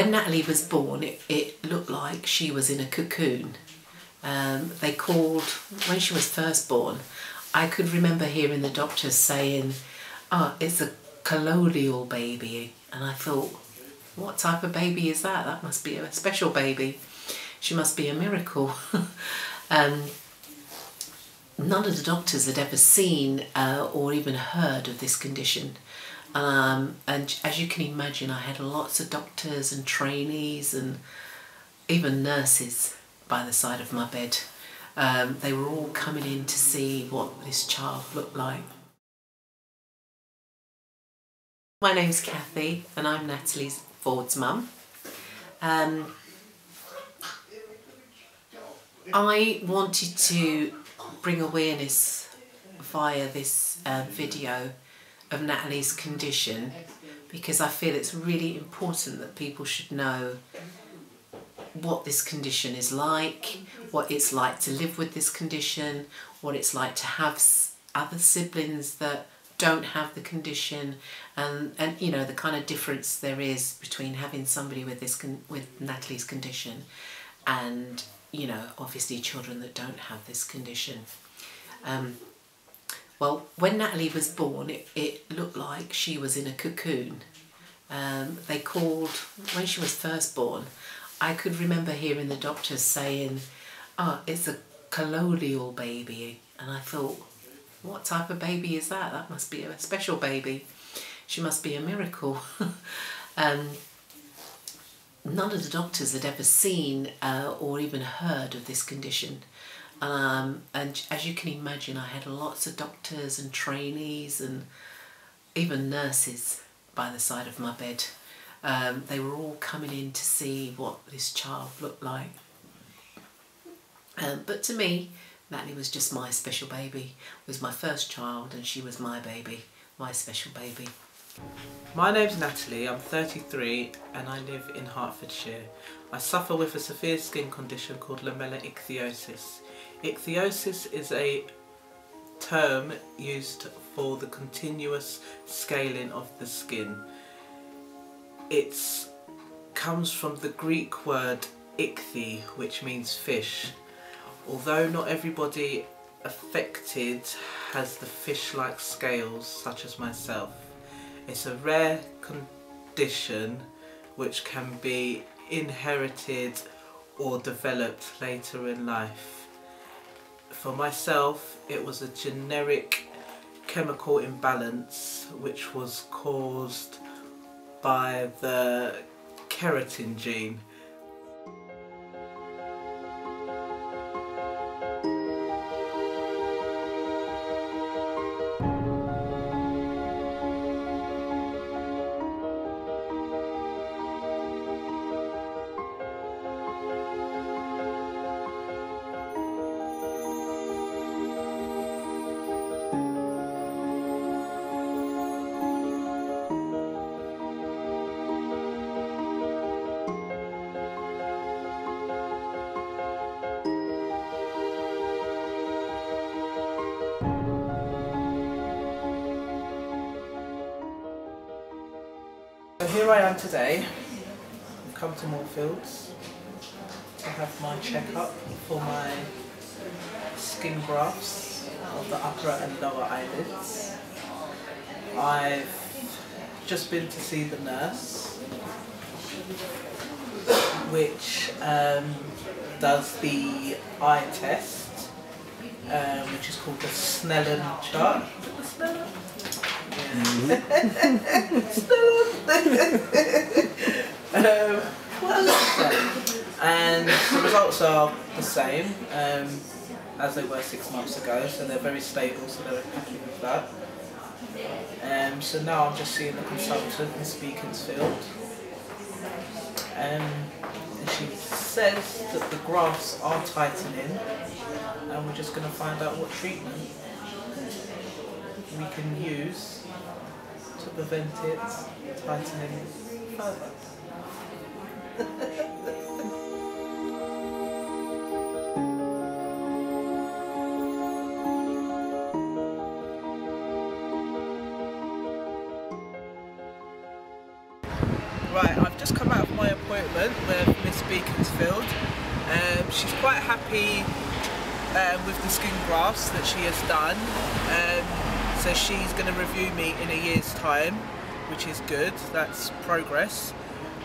When Natalie was born, it, it looked like she was in a cocoon. Um, they called, when she was first born, I could remember hearing the doctors saying, oh, it's a collodion baby. And I thought, what type of baby is that? That must be a special baby. She must be a miracle. um, none of the doctors had ever seen uh, or even heard of this condition. Um, and as you can imagine, I had lots of doctors and trainees and even nurses by the side of my bed. Um, they were all coming in to see what this child looked like. My name's Kathy and I'm Natalie Forde's mum. Um, I wanted to bring awareness via this uh, video of Natalie's condition because I feel it's really important that people should know what this condition is like, what it's like to live with this condition, what it's like to have other siblings that don't have the condition and and you know the kind of difference there is between having somebody with this with Natalie's condition and you know obviously children that don't have this condition. Um, well, when Natalie was born, it, it looked like she was in a cocoon. Um, they called, when she was first born, I could remember hearing the doctors saying, oh, it's a collodion baby. And I thought, what type of baby is that? That must be a special baby. She must be a miracle. um, none of the doctors had ever seen uh, or even heard of this condition. Um, and as you can imagine, I had lots of doctors and trainees and even nurses by the side of my bed. Um, they were all coming in to see what this child looked like. Um, but to me, Natalie was just my special baby. Was my first child and she was my baby, my special baby. My name's Natalie, I'm 33 and I live in Hertfordshire. I suffer with a severe skin condition called lamellar-ichthyosis. Ichthyosis is a term used for the continuous scaling of the skin. It comes from the Greek word ichthy, which means fish. Although not everybody affected has the fish-like scales, such as myself. It's a rare condition which can be inherited or developed later in life for myself it was a generic chemical imbalance which was caused by the keratin gene here I am today. I've come to Moorfields to have my checkup for my skin grafts of the upper and lower eyelids. I've just been to see the nurse which um, does the eye test um, which is called the Snellen chart. Um, and the results are the same um, as they were six months ago, so they're very stable, so they're happy with that. Um, so now I'm just seeing the consultant in Beaconsfield. Um, and she says that the grafts are tightening and we're just going to find out what treatment we can use to prevent it tightening further. Right, I've just come out of my appointment with Miss Beaconsfield. Um, she's quite happy um, with the skin grafts that she has done. Um, so she's going to review me in a year's time, which is good. That's progress.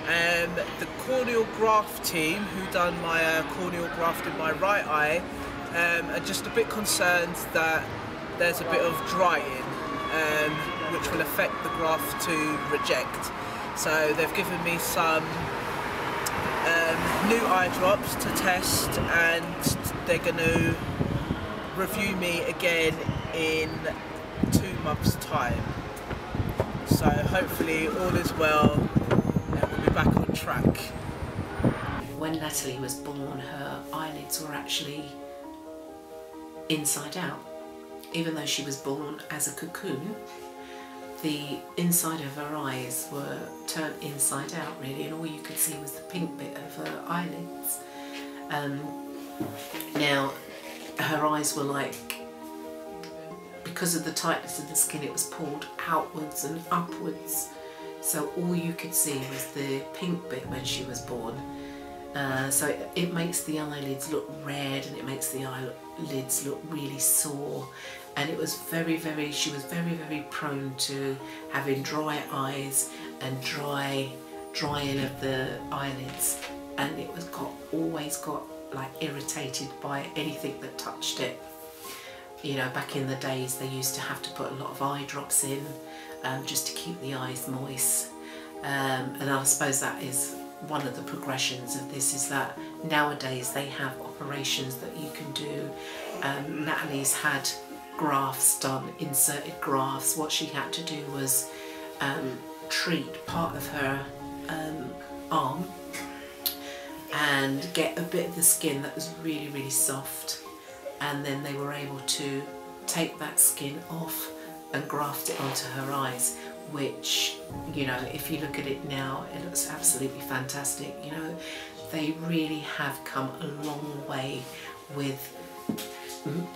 Um, the corneal graft team, who done my uh, corneal graft in my right eye, um, are just a bit concerned that there's a bit of drying, um, which will affect the graft to reject. So they've given me some um, new eye drops to test, and they're going to review me again in months' time. So hopefully all is well and we'll be back on track. When Natalie was born, her eyelids were actually inside out. Even though she was born as a cocoon, the inside of her eyes were turned inside out really and all you could see was the pink bit of her eyelids. Um, now her eyes were like because of the tightness of the skin it was pulled outwards and upwards. So all you could see was the pink bit when she was born. Uh, so it, it, makes the eyelids look red and it makes the eyelids look really sore. And it was very very she was very very prone to having dry eyes and dry drying of the eyelids. And it was got always got like irritated by anything that touched it you know back in the days they used to have to put a lot of eye drops in um, just to keep the eyes moist. Um, and I suppose that is one of the progressions of this is that nowadays they have operations that you can do. Um, Natalie's had grafts done, inserted grafts. What she had to do was um, treat part of her um, arm and get a bit of the skin that was really, really soft. And then they were able to take that skin off and graft it onto her eyes which you know if you look at it now it looks absolutely fantastic. You know they really have come a long way with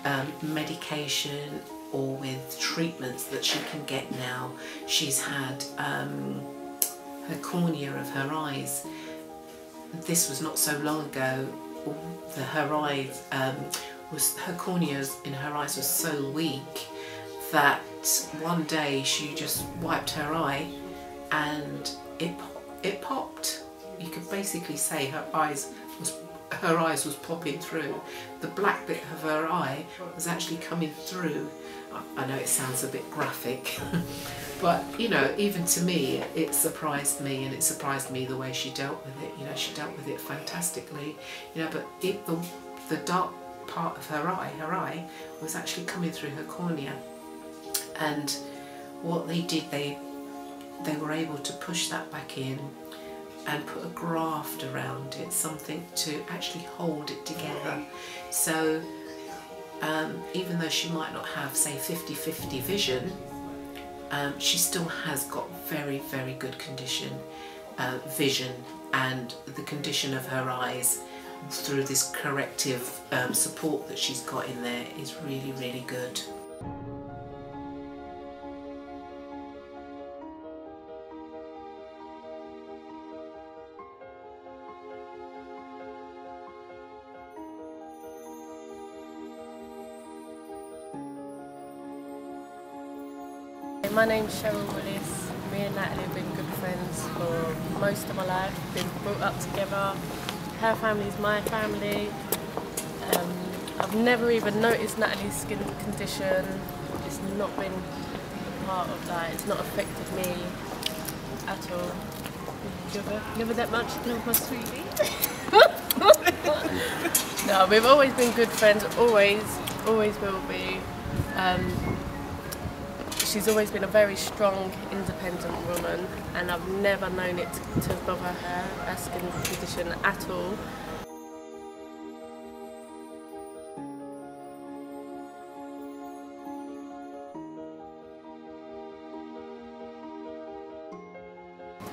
um, medication or with treatments that she can get now. She's had um, her cornea of her eyes. This was not so long ago the her eyes um, was her corneas in her eyes was so weak that one day she just wiped her eye and it it popped. You could basically say her eyes was her eyes was popping through. The black bit of her eye was actually coming through. I know it sounds a bit graphic, but you know, even to me, it surprised me, and it surprised me the way she dealt with it. You know, she dealt with it fantastically. You know, but it, the the dark part of her eye, her eye, was actually coming through her cornea. And what they did they they were able to push that back in and put a graft around it something to actually hold it together. So um, even though she might not have say 50-50 vision um, she still has got very very good condition uh, vision and the condition of her eyes through this corrective um, support that she's got in there is really really good. My name's Cheryl Willis. Me and Natalie have been good friends for most of my life. Been brought up together. Her family is my family. Um, I've never even noticed Natalie's skin condition. It's not been part of that. It's not affected me at all. Never, never that much, no, my sweetie. no, we've always been good friends. Always, always will be. Um, she's always been a very strong, independent woman, and I've never known it to bother her, her skin condition at all.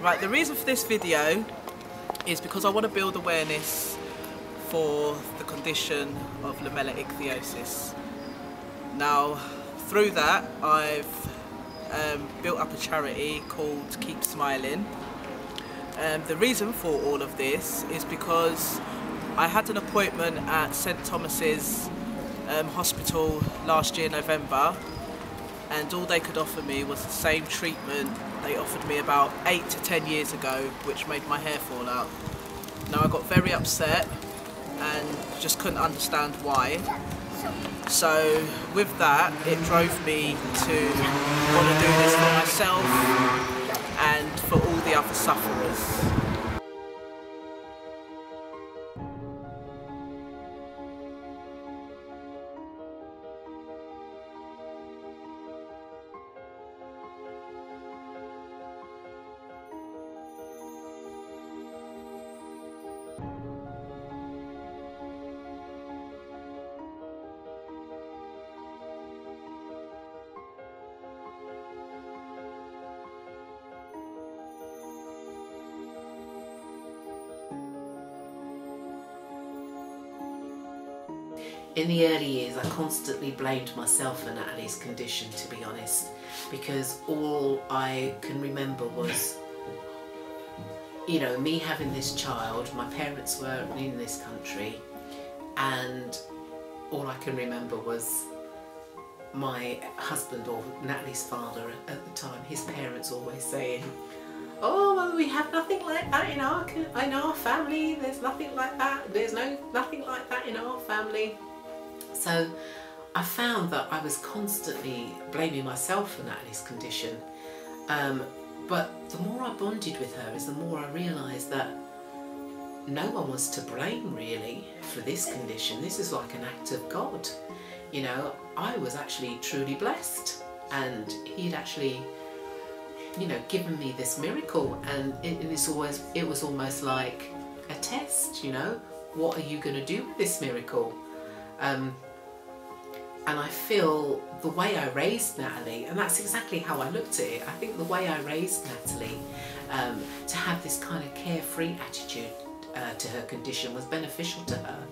Right, the reason for this video is because I want to build awareness for the condition of lamellar ichthyosis. Now, through that I've um, built up a charity called Keep Smiling Um, the reason for all of this is because I had an appointment at St Thomas's um, Hospital last year, November, and all they could offer me was the same treatment they offered me about eight to ten years ago, which made my hair fall out. Now I got very upset and just couldn't understand why. So with that, it drove me to want to do this for myself and for all the other sufferers. In the early years, I constantly blamed myself for Natalie's condition, to be honest, because all I can remember was, you know, me having this child, my parents were in this country, and all I can remember was my husband or Natalie's father at the time, his parents always saying, oh well we have nothing like that in our in our family. There's nothing like that. There's no nothing like that in our family so I found that I was constantly blaming myself for Natalie's condition. Um, but the more I bonded with her is the more I realised that no one was to blame really for this condition. This is like an act of God. You know, I was actually truly blessed and he'd actually you know given me this miracle and it, it was always it was almost like a test you know what are you going to do with this miracle um, and I feel the way I raised Natalie, and that's exactly how I looked at it. I think the way I raised Natalie um, to have this kind of carefree attitude uh, to her condition was beneficial to her.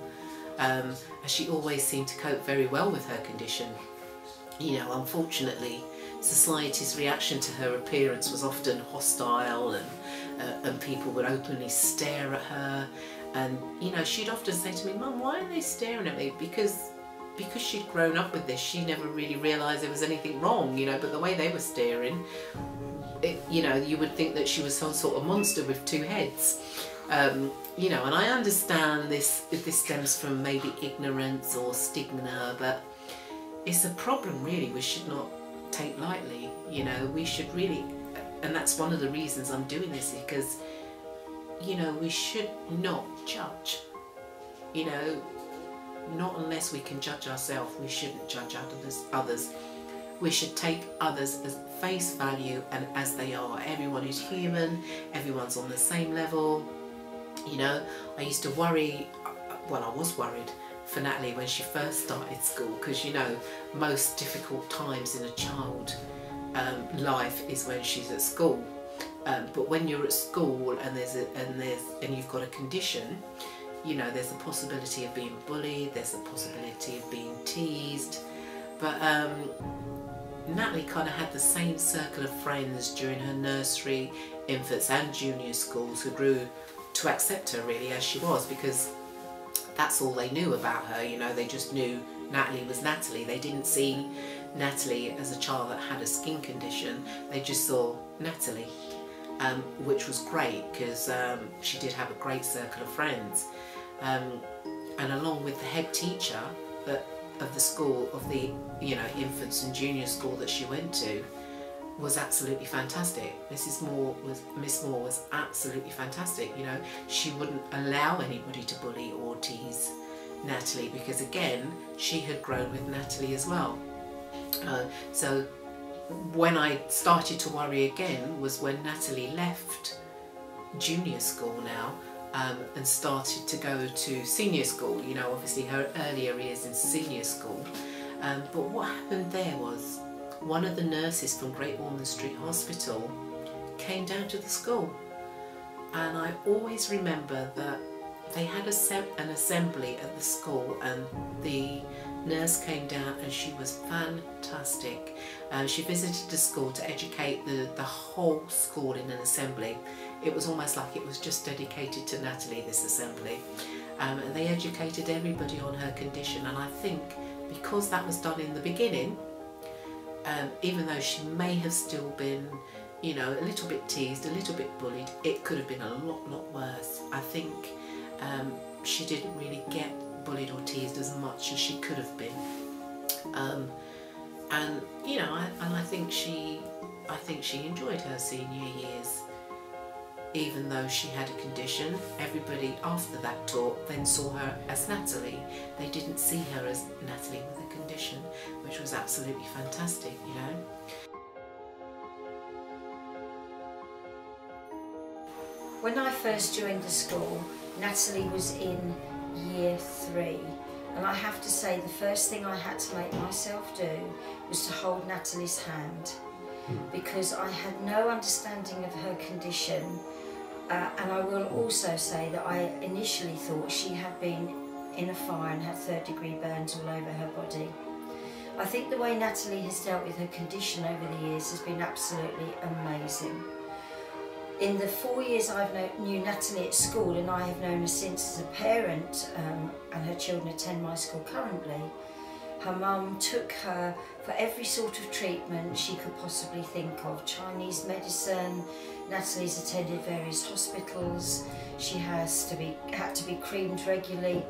Um, as she always seemed to cope very well with her condition. You know, unfortunately, society's reaction to her appearance was often hostile and, uh, and people would openly stare at her. And, you know, she'd often say to me, Mum, why are they staring at me? Because because she'd grown up with this, she never really realised there was anything wrong, you know, but the way they were staring, it, you know, you would think that she was some sort of monster with two heads. Um, you know, and I understand this, if this stems from maybe ignorance or stigma, but it's a problem really. We should not take lightly, you know, we should really, and that's one of the reasons I'm doing this because, you know, we should not judge, you know, not unless we can judge ourselves, we shouldn't judge others. others. We should take others as face value and as they are. Everyone is human, everyone's on the same level. You know, I used to worry, well, I was worried for Natalie when she first started school because you know, most difficult times in a child um, life is when she's at school. Um, but when you're at school and there's a, and there's and you've got a condition, you know, there's a possibility of being bullied, there's a possibility of being teased, but um, Natalie kind of had the same circle of friends during her nursery, infants and junior schools who grew to accept her really as she was because that's all they knew about her, you know, they just knew Natalie was Natalie. They didn't see Natalie as a child that had a skin condition, they just saw Natalie. Um, which was great because um, she did have a great circle of friends um, and along with the head teacher that, of the school of the you know infants and junior school that she went to was absolutely fantastic. Mrs. Moore was Miss Moore was absolutely fantastic. You know, she wouldn't allow anybody to bully or tease Natalie because again, she had grown with Natalie as well. Uh, so when I started to worry again was when Natalie left junior school now um, and started to go to senior school, you know, obviously her earlier years in senior school. Um, but what happened there was one of the nurses from Great Ormond Street Hospital came down to the school. And I always remember that they had an assembly at the school and the nurse came down and she was fantastic. Uh, she visited the school to educate the, the whole school in an assembly it was almost like it was just dedicated to Natalie, this assembly. Um, and they educated everybody on her condition. And I think because that was done in the beginning, um, even though she may have still been, you know, a little bit teased, a little bit bullied, it could have been a lot, lot worse. I think um, she didn't really get bullied or teased as much as she could have been. Um, and you know, I, and I think she, I think she enjoyed her senior years even though she had a condition, everybody after that talk then saw her as Natalie. They didn't see her as Natalie with a condition, which was absolutely fantastic, you know. When I first joined the school, Natalie was in year three. And I have to say, the first thing I had to make myself do was to hold Natalie's hand hmm. because I had no understanding of her condition uh, and I will also say that I initially thought she had been in a fire and had third degree burns all over her body. I think the way Natalie has dealt with her condition over the years has been absolutely amazing. In the four years I've known, knew Natalie at school and I have known her since as a parent um, and her children attend my school currently, her mum took her for every sort of treatment she could possibly think of. Chinese medicine, Natalie's attended various hospitals, she has to be had to be creamed regularly.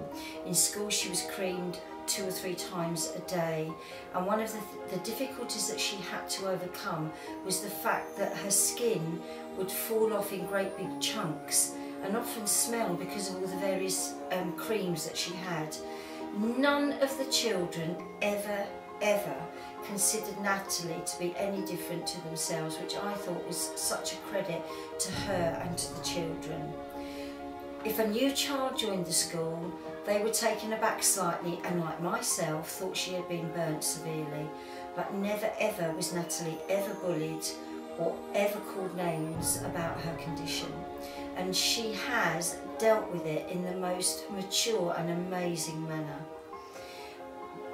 In school she was creamed two or three times a day and one of the, th the difficulties that she had to overcome was the fact that her skin would fall off in great big chunks and often smell because of all the various um, creams that she had. None of the children ever, ever considered Natalie to be any different to themselves, which I thought was such a credit to her and to the children. If a new child joined the school, they were taken aback slightly and like myself thought she had been burnt severely, but never ever was Natalie ever bullied or ever called names about her condition. And she has dealt with it in the most mature and amazing manner.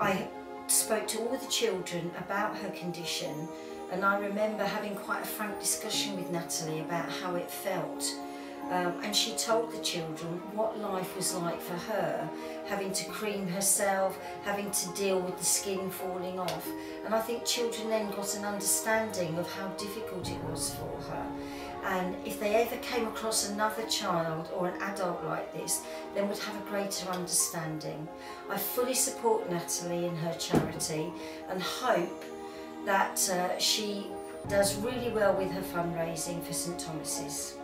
I spoke to all the children about her condition and I remember having quite a frank discussion with Natalie about how it felt. Um, and she told the children what life was like for her, having to cream herself, having to deal with the skin falling off. And I think children then got an understanding of how difficult it was for her and if they ever came across another child or an adult like this, then would have a greater understanding. I fully support Natalie in her charity and hope that uh, she does really well with her fundraising for St Thomas's.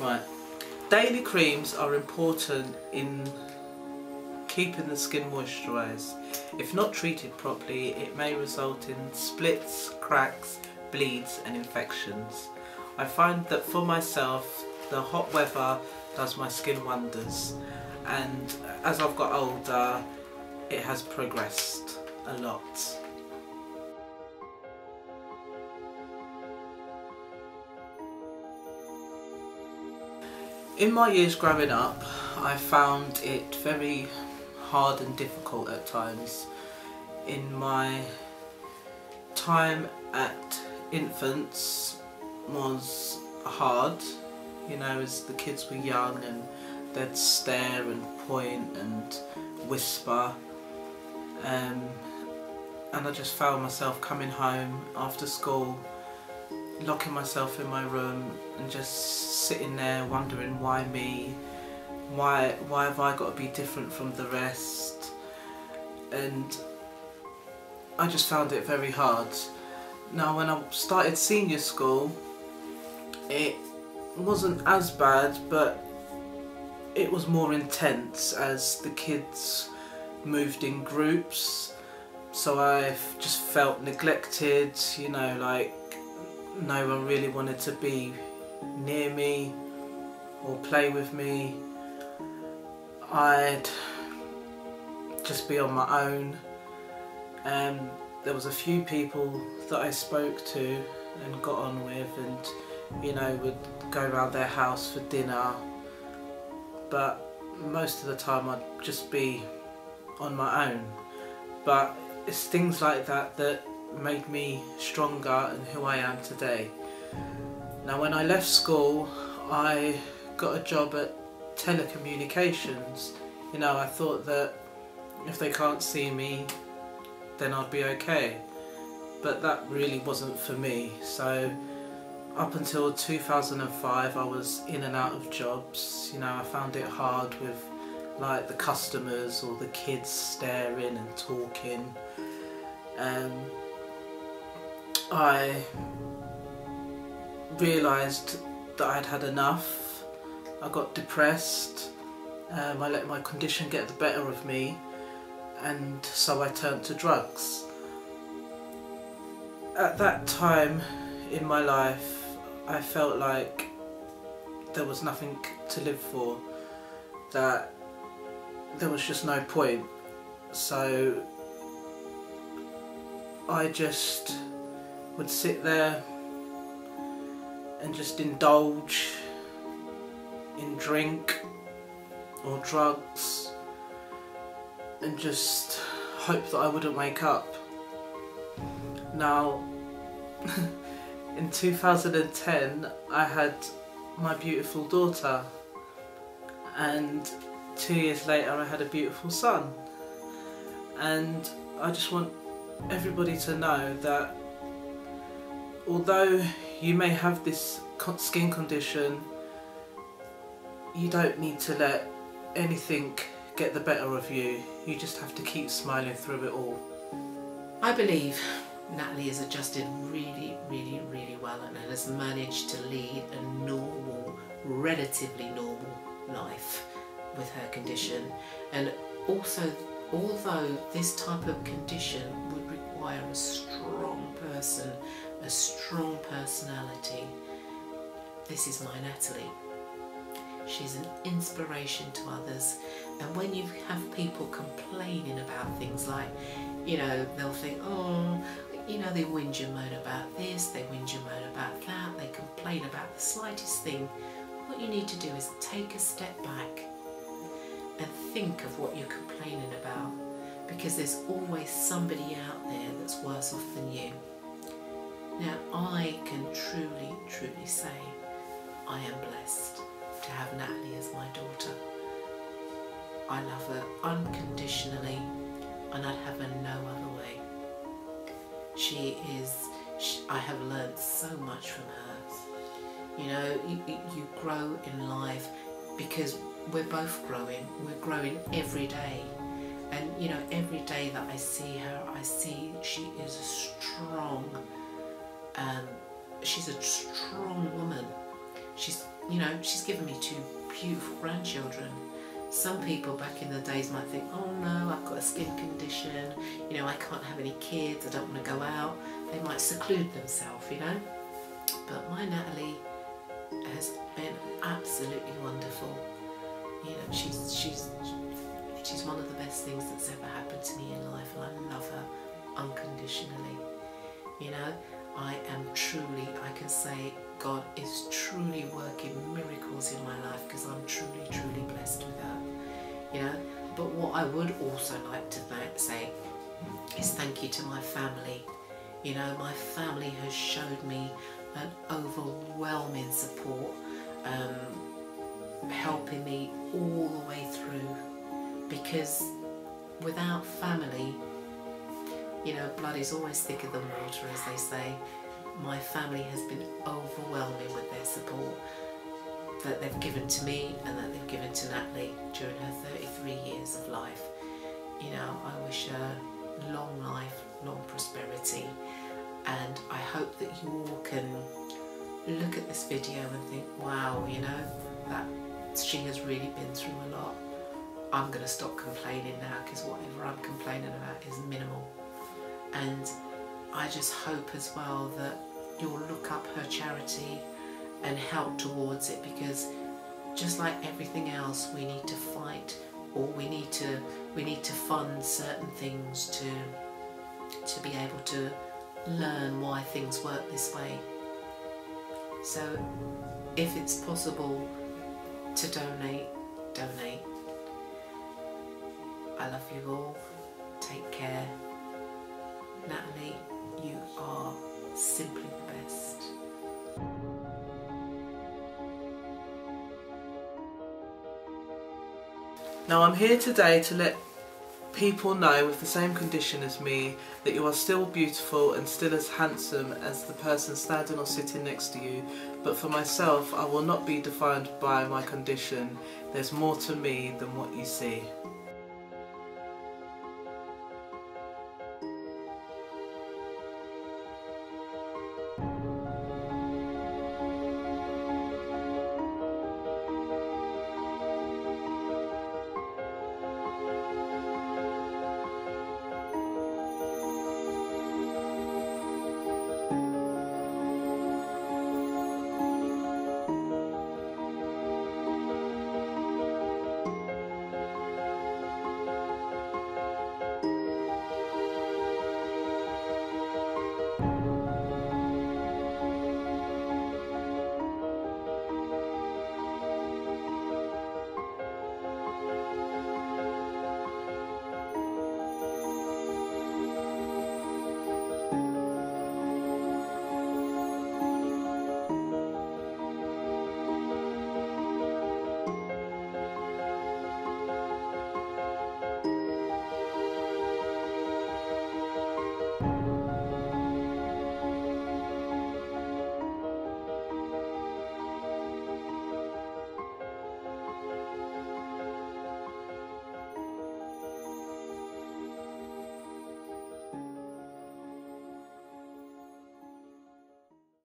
Right. Daily creams are important in keeping the skin moisturised. If not treated properly, it may result in splits, cracks, bleeds and infections. I find that for myself, the hot weather does my skin wonders and as I've got older, it has progressed a lot. In my years growing up, I found it very hard and difficult at times. In my time at infants was hard, you know, as the kids were young and they'd stare and point and whisper. Um, and I just found myself coming home after school, locking myself in my room and just sitting there wondering why me, why why have I got to be different from the rest? And I just found it very hard. Now when I started senior school it wasn't as bad but it was more intense as the kids moved in groups. So I just felt neglected you know like no one really wanted to be near me or play with me I'd just be on my own. Um, there was a few people that I spoke to and got on with and you know would go around their house for dinner but most of the time I'd just be on my own but it's things like that that made me stronger and who I am today. Now, when I left school, I got a job at telecommunications. You know, I thought that if they can't see me, then I'd be okay. But that really wasn't for me. So, up until 2005, I was in and out of jobs. You know, I found it hard with like the customers or the kids staring and talking. Um, I realised that I'd had enough. I got depressed. Um, I let my condition get the better of me, and so I turned to drugs. At that time in my life, I felt like there was nothing to live for, that there was just no point. So I just would sit there and just indulge in drink or drugs and just hope that I wouldn't wake up. Now, in 2010, I had my beautiful daughter, and two years later, I had a beautiful son. And I just want everybody to know that although you may have this skin condition, you don't need to let anything get the better of you. You just have to keep smiling through it all. I believe Natalie has adjusted really, really, really well and has managed to lead a normal, relatively normal life with her condition. And also, although this type of condition would require a strong person, a strong personality, this is my Natalie. She's an inspiration to others. And when you have people complaining about things like, you know, they'll think, oh, you know, they whinge and moan about this, they whinge and moan about that, they complain about the slightest thing. What you need to do is take a step back and think of what you're complaining about because there's always somebody out there that's worse off than you. Now, I can truly, truly say I am blessed to have Natalie as my daughter. I love her unconditionally and I'd have her no other way. She is, she, I have learned so much from her. You know, you, you grow in life because we're both growing. We're growing every day. And you know, every day that I see her, I see she is a strong, um, she's a strong woman. She's, you know, she's given me two beautiful grandchildren. Some people back in the days might think, oh no, I've got a skin condition, you know, I can't have any kids, I don't want to go out. They might seclude themselves, you know. But my Natalie has been absolutely wonderful. You know, she's she's she's one of the best things that's ever happened to me in life, and I love her unconditionally. You know, I am truly, I can say God is truly working miracles in my life because I'm truly, truly blessed with her. You know, but what I would also like to say is thank you to my family. You know, my family has showed me an overwhelming support, um, helping me all the way through because without family, you know, blood is always thicker than water, as they say. My family has been overwhelming with their support that they've given to me and that they've given to Natalie during her 33 years of life. You know, I wish her long life, long prosperity, and I hope that you all can look at this video and think, wow, you know, that she has really been through a lot. I'm going to stop complaining now because whatever I'm complaining about is minimal. And I just hope as well that you'll look up her charity and help towards it because just like everything else we need to fight or we need to we need to fund certain things to to be able to learn why things work this way. So if it's possible to donate, donate. I love you all. Take care Natalie, you are simply the best. Now I'm here today to let people know with the same condition as me that you are still beautiful and still as handsome as the person standing or sitting next to you. But for myself, I will not be defined by my condition. There's more to me than what you see.